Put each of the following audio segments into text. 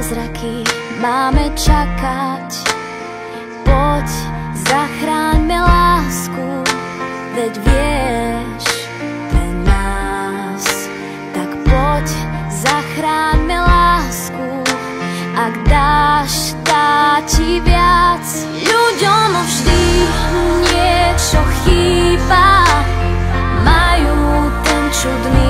zázraky. Máme čakať. Poď, zachráňme lásku, veď vieš pre nás. Tak poď, zachráňme lásku, ak dáš, dá ti viac. Ľuďom vždy niečo chýba, majú ten čudný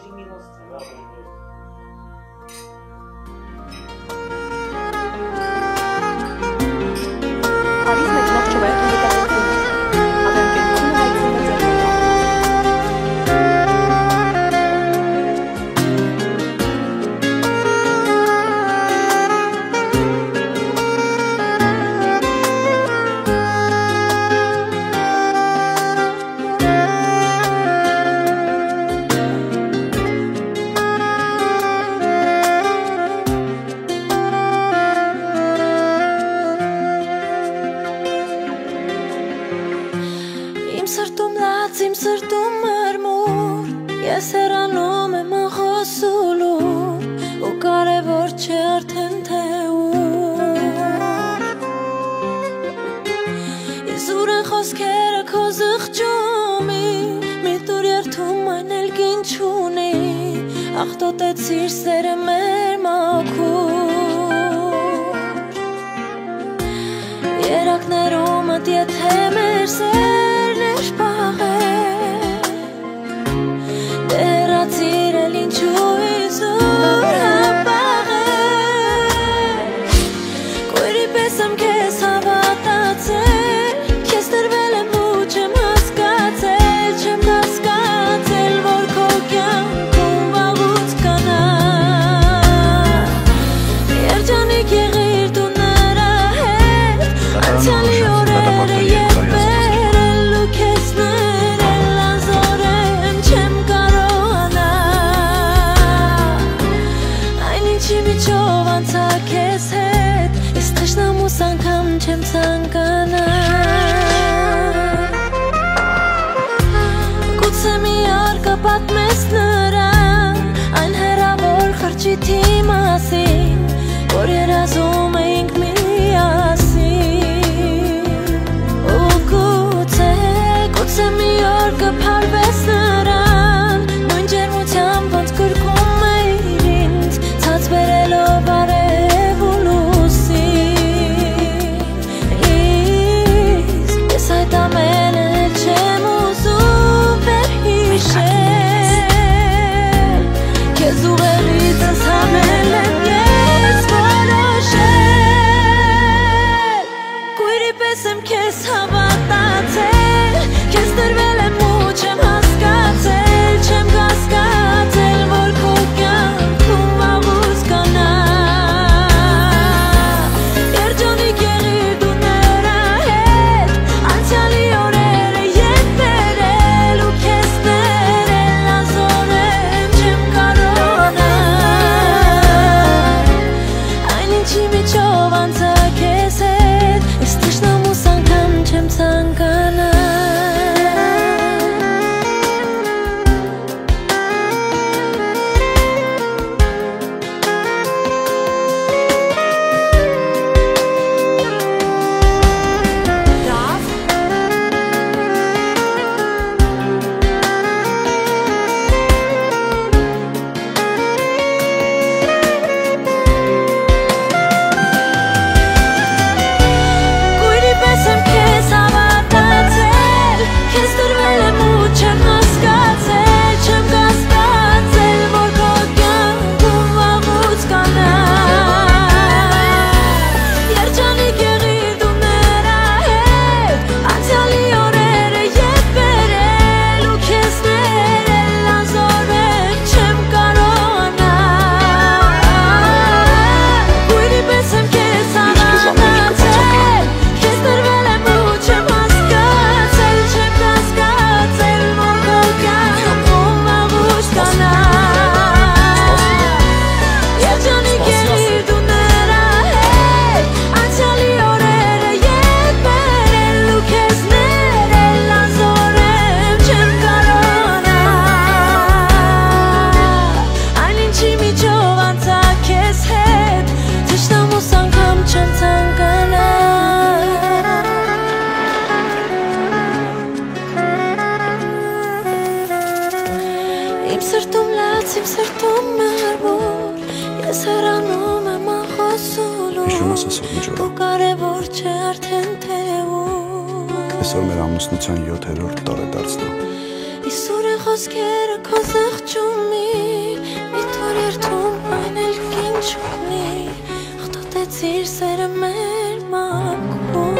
Божьей милости. Chân. coskiera cosa xumi I torir tomme nelkin xumi Għta t-tzir sara mer ma' kur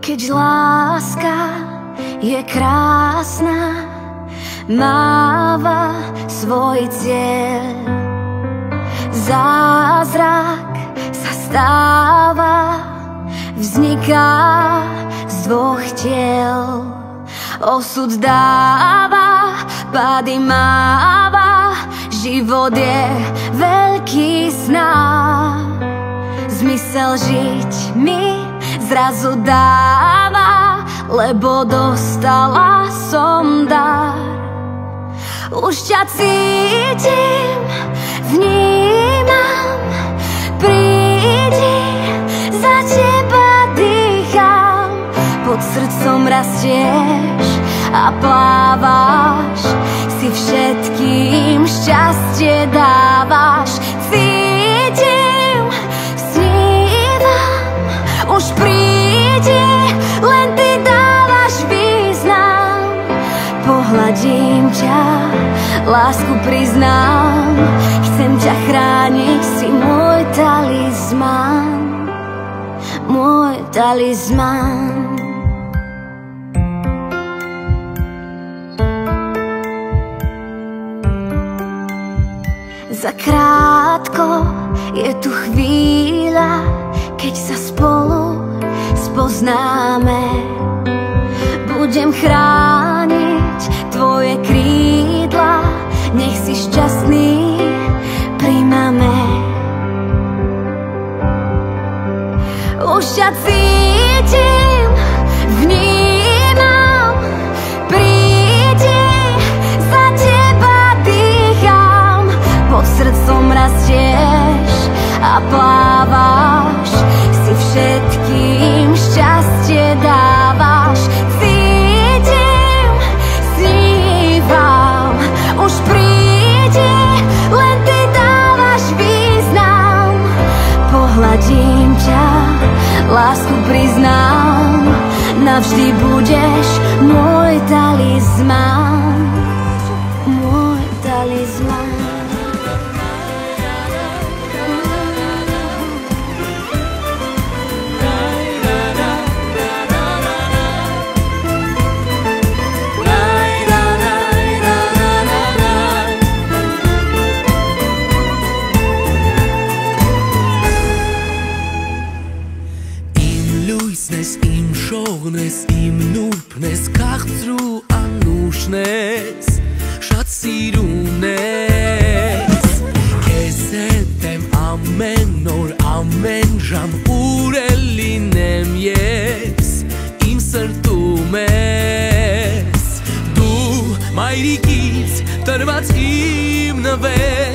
Keď láska je krásna, máva svoj cieľ. Zázrak sa stáva, vzniká z dvoch tiel. Osud dáva, pády máva, život je veľký sná. Zmysel žiť mi zrazu dáva, lebo dostala som dar. Už ťa cítim, vnímam, prídi, za teba dýcham, pod srdcom rastieš a plávaš, si všetkým šťastie dávaš. Cítim, snívam, už prídi, len ty dávaš význam. Pohľadím ťa, lásku priznám, talizman, môj talizman. Za krátko je tu chvíľa, keď sa spolu spoznáme. Budem chrániť tvoje krídla, nech si šťastný Ťa cítim, vnímam, prídi, za teba dýcham, pod srdcom rastieš a plávaš, navždy budeš môj talizman. Ժամ, ուր էլ լինեմ ես, իմ սրտում ես Դու մայրիկից տրված իմ նվեր,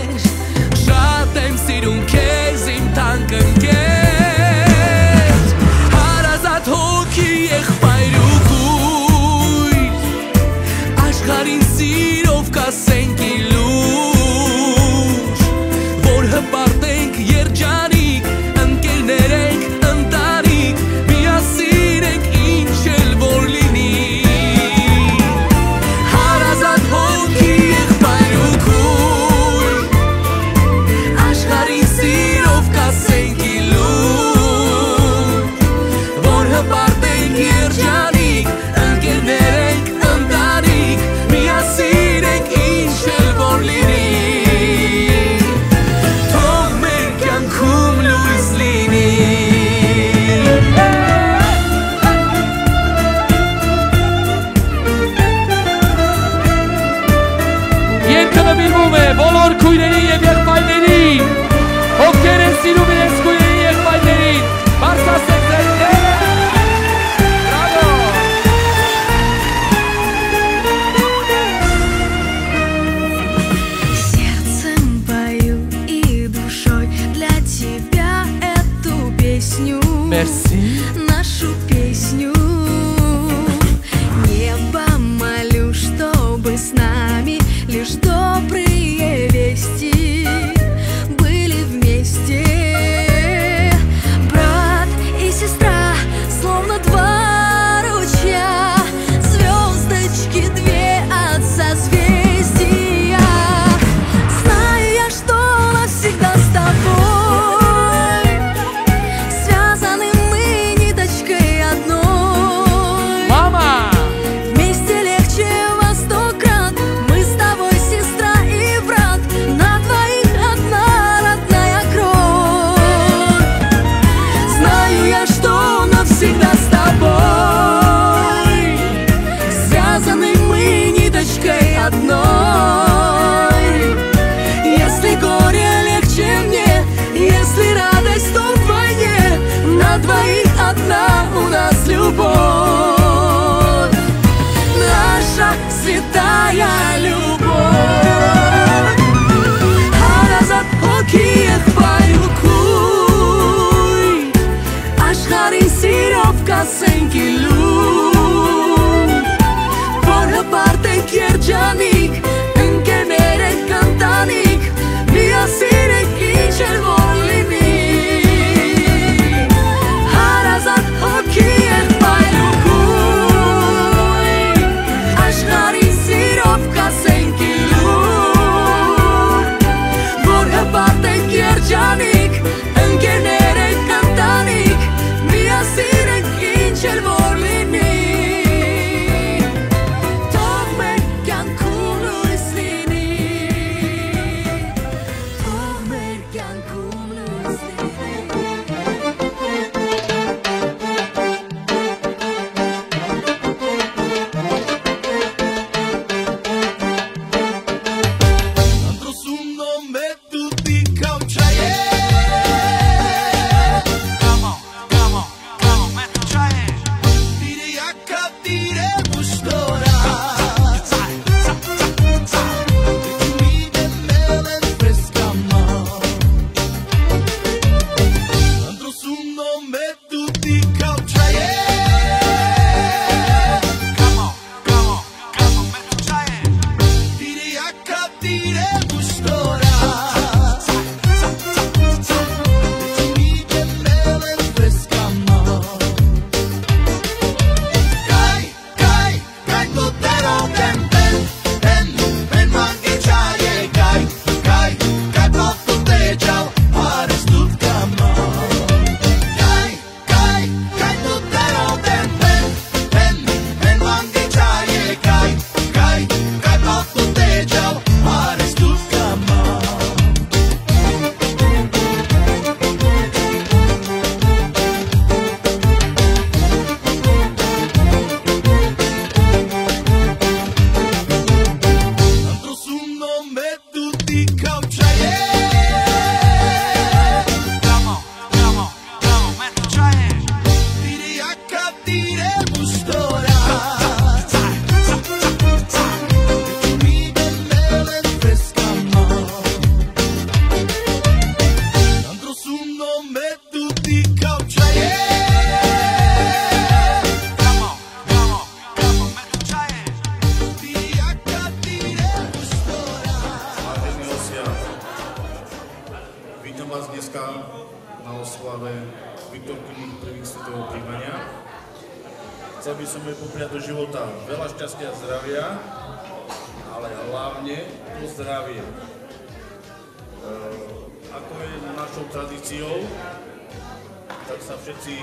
všetci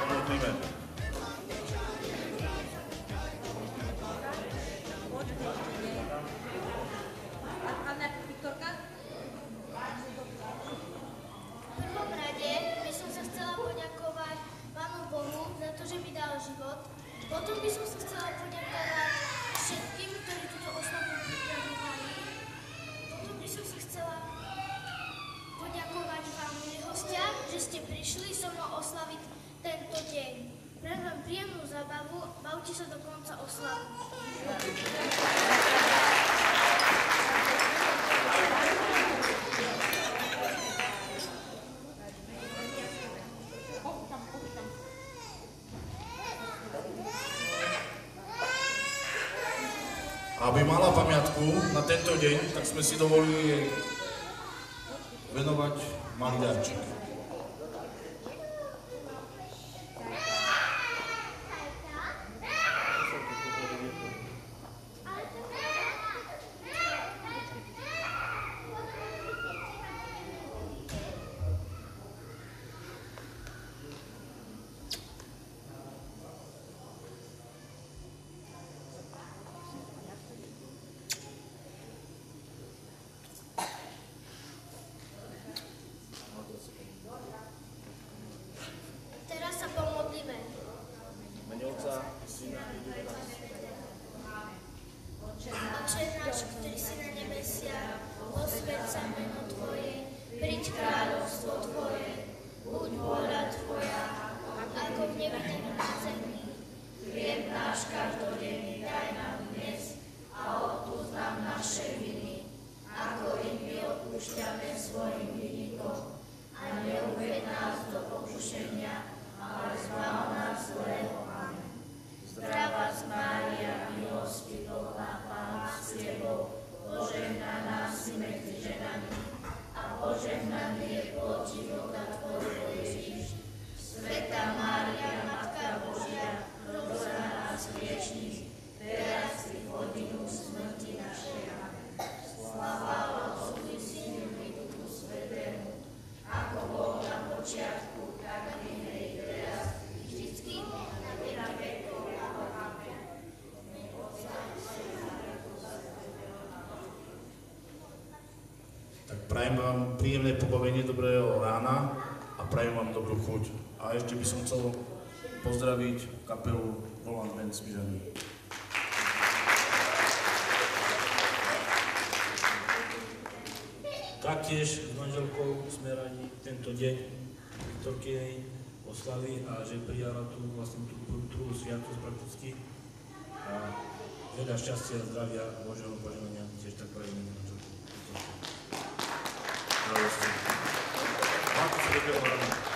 pomodlíme. Aby mala pamiatku na tento deň, tak sme si dovolili jej venovať malý. Prajem vám príjemné pobavenie dobrého rána a prajem vám dobrú chuť. A ešte by som chcel pozdraviť kapelu Roland Band z Pižany. Taktiež s manželkou sme radi tento deň Viktorkinej oslavy a že prijala tú vlastne tú prvú sviatosť prakticky. A veľa šťastia zdravia, Božieho požehnania, tiež tak prajeme manželku. Máte sa dobrého rána.